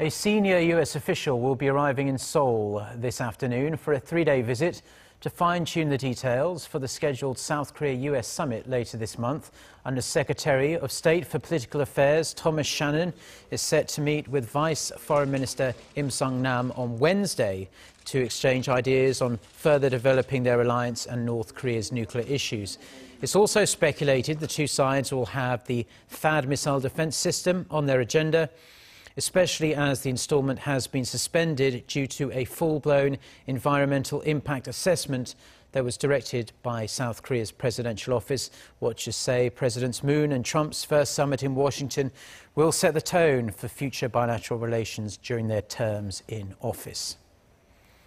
A senior U.S. official will be arriving in Seoul this afternoon for a three-day visit to fine-tune the details for the scheduled South Korea-U.S. summit later this month. Under Secretary of State for Political Affairs Thomas Shannon is set to meet with Vice Foreign Minister Im Sung-nam on Wednesday to exchange ideas on further developing their alliance and North Korea's nuclear issues. It's also speculated the two sides will have the THAAD missile defense system on their agenda especially as the instalment has been suspended due to a full-blown environmental impact assessment that was directed by South Korea's presidential office. Watchers say Presidents Moon and Trump's first summit in Washington will set the tone for future bilateral relations during their terms in office.